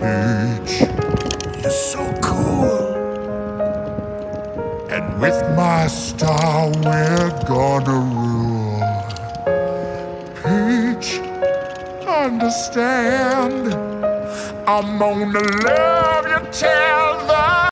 Peach. You're so cool. And with my star, we're gonna rule. Peach, understand. I'm gonna love you till.